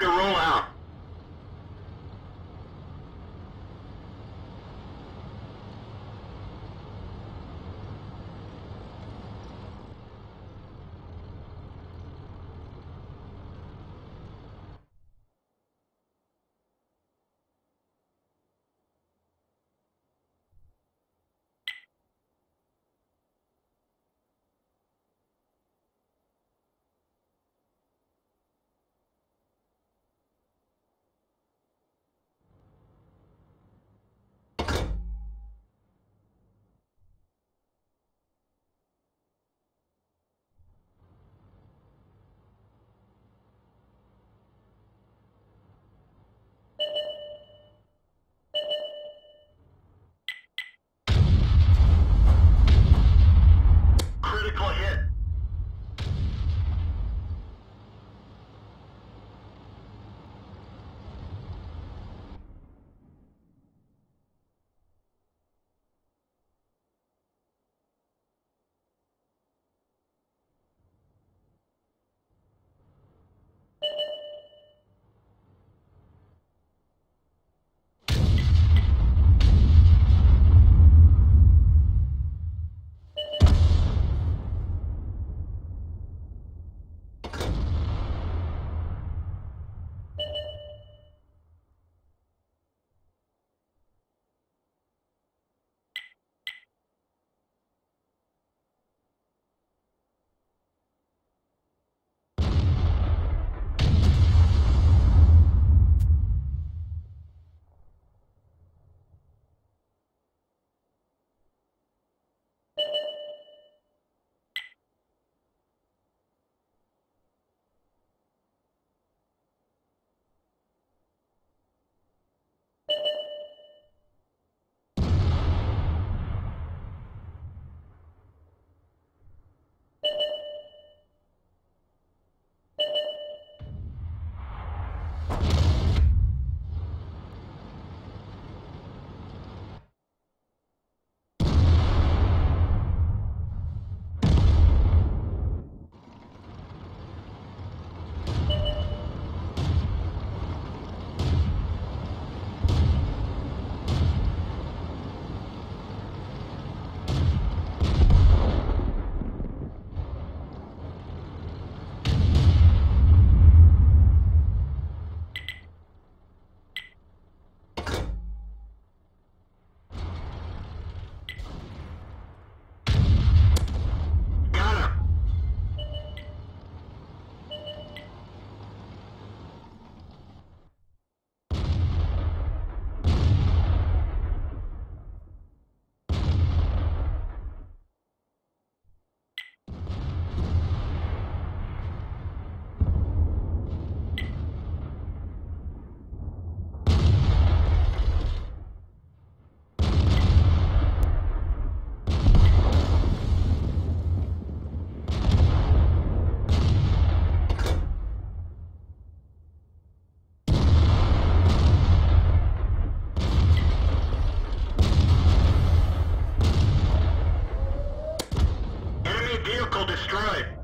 took a destroyed.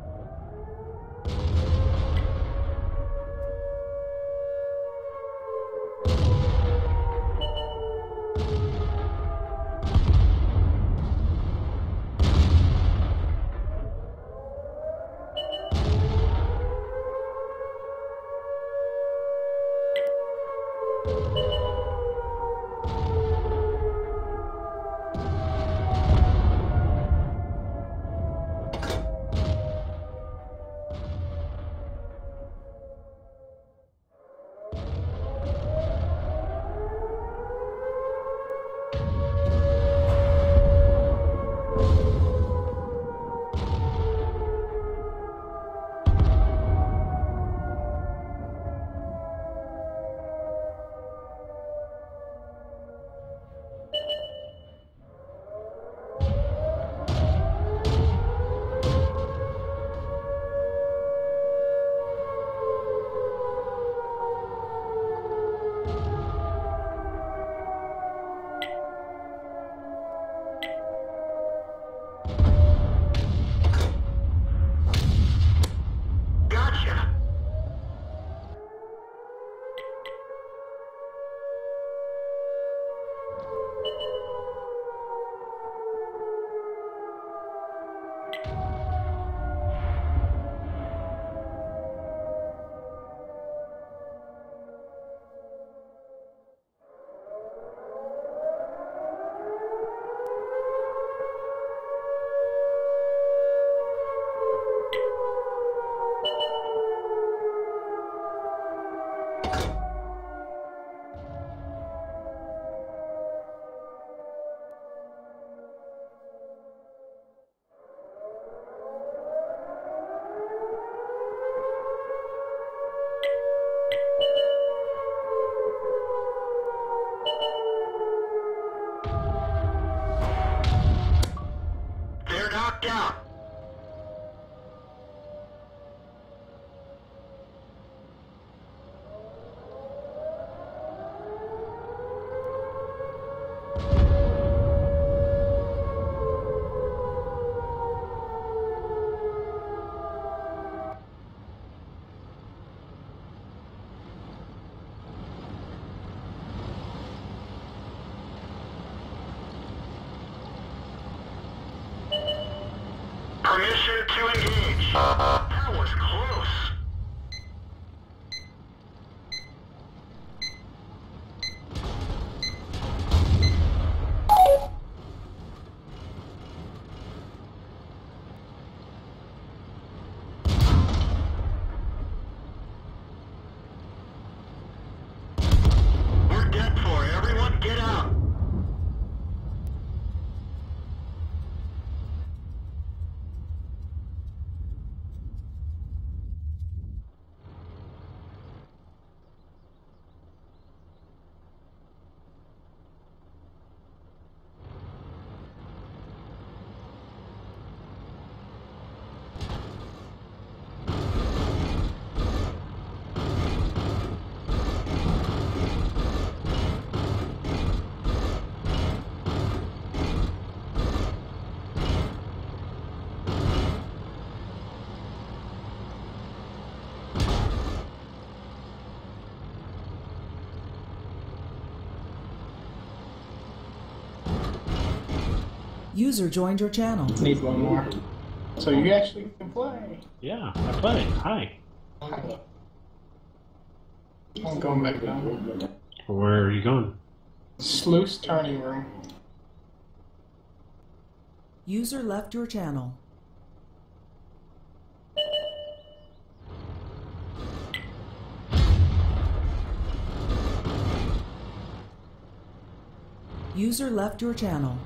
Out. To engage. User joined your channel. Need one more. So you actually can play. Yeah, I play. Hi. I'm going back down. Where are you going? Sluice turning room. User left your channel. User left your channel.